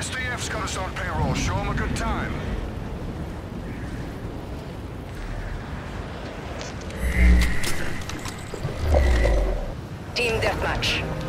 SDF's got us on payroll. Show them a good time. Team deathmatch.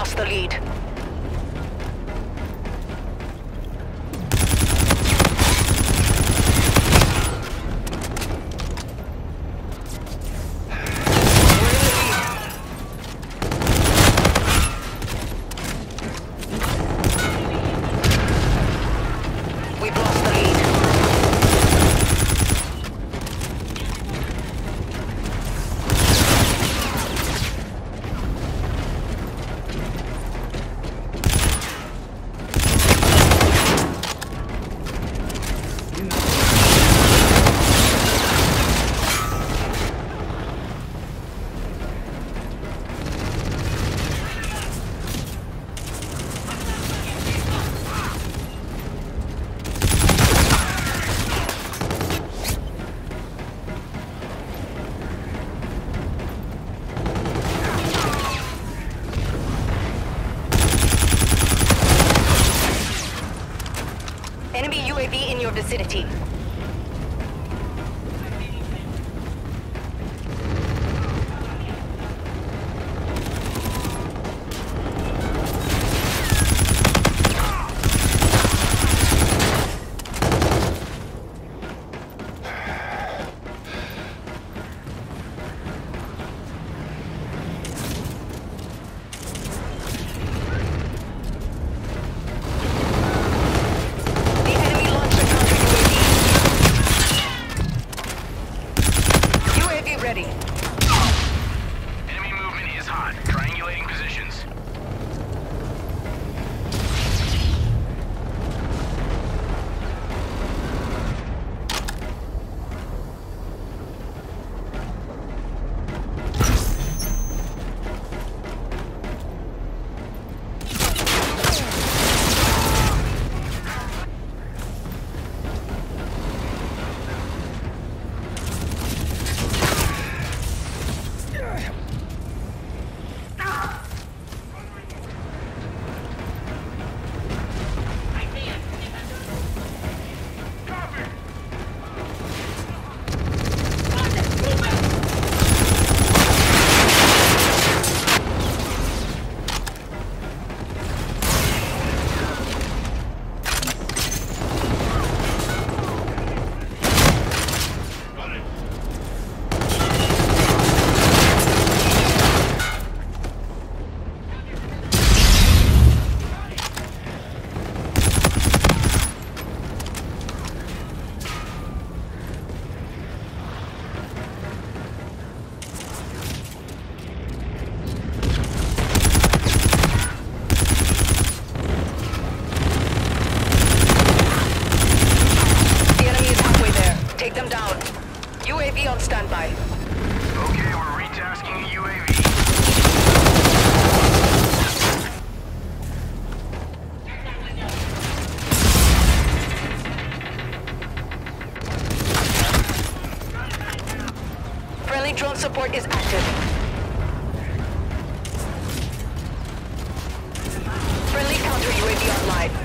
Lost the lead. Enemy UAV in your vicinity. Drone support is active. Friendly counter UAV online.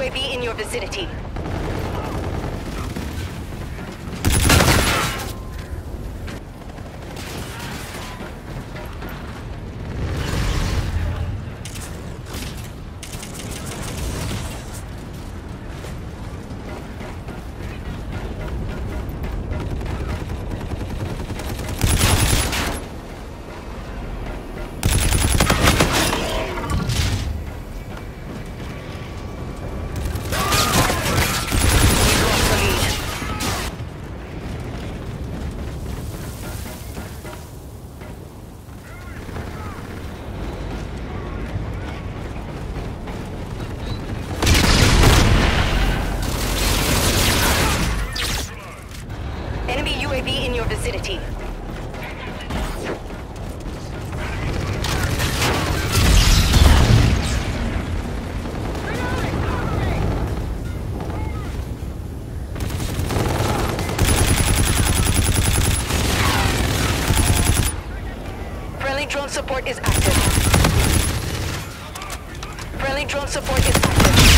UAV in your vicinity. Support is active. Friendly drone support is active.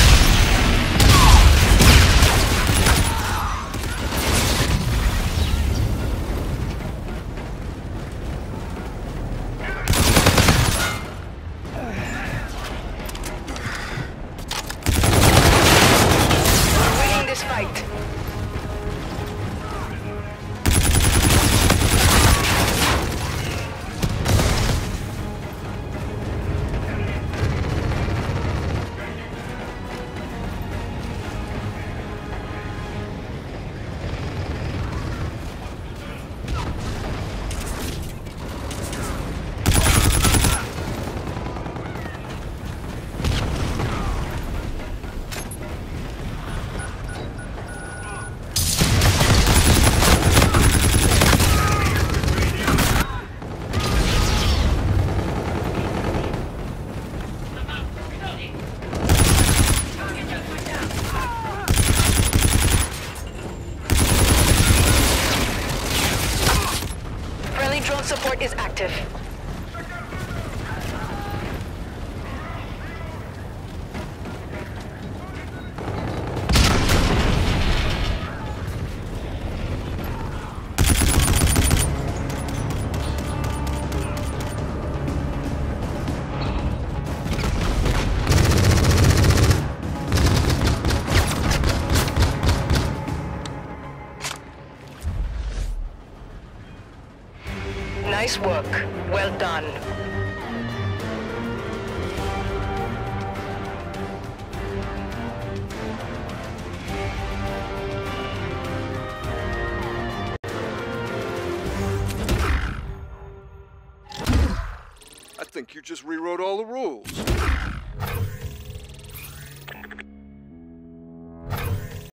Nice work. Well done. I think you just rewrote all the rules.